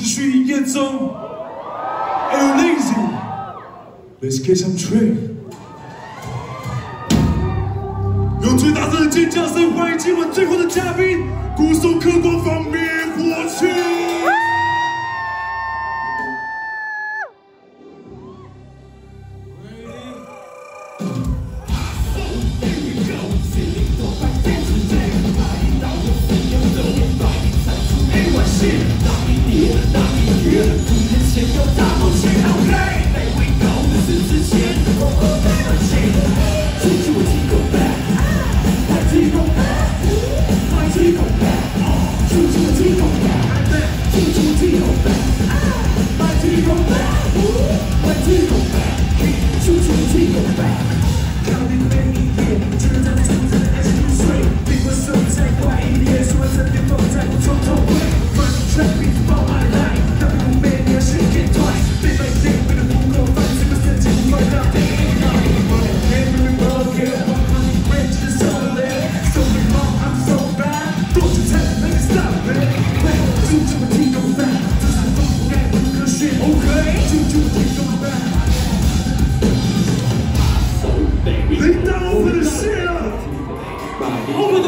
持续营业中。Air lazy, let's get some train. 用最大声的尖叫声欢迎今晚最后的嘉宾，鼓手客官方灭火器。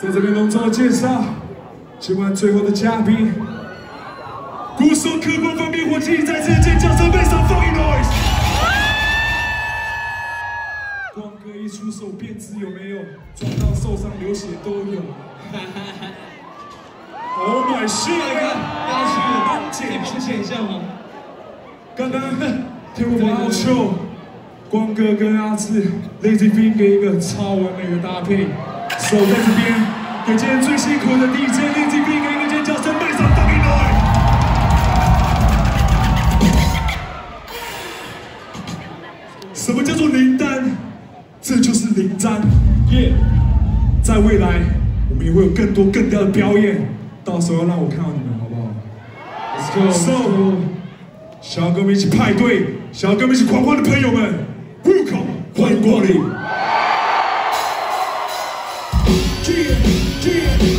在这边隆重的介绍，今晚最后的嘉宾。鼓手客官方灭火器，再次尖叫声，背上 fucking noise。光哥一出手便知有没有，撞到受伤流血都有。Oh my shit！刚刚是剪是剪一下吗？刚刚听我们奥秀，光哥跟阿志 Lazy Fin 给一个超完美的搭配，手在这边，给今天最辛苦的 DJ Lazy Fin 给一个尖叫声，背上 fucking noise。什么叫做灵丹？这就是灵丹。耶！在未来，我们也会有更多更大的表演，到时候让我看到你们，好不好 Let's go. So，想要跟我们一起派对，想要跟我们一起狂欢的朋友们，Welcome，欢迎光临。cheer.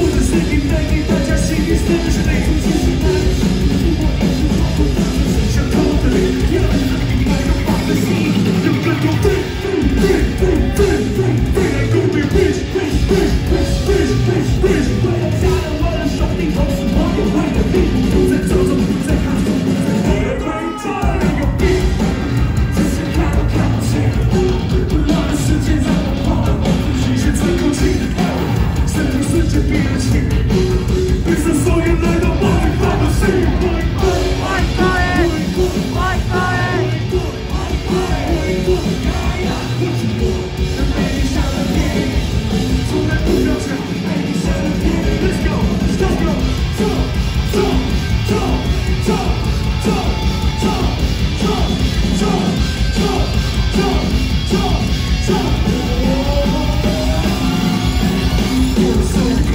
Música you.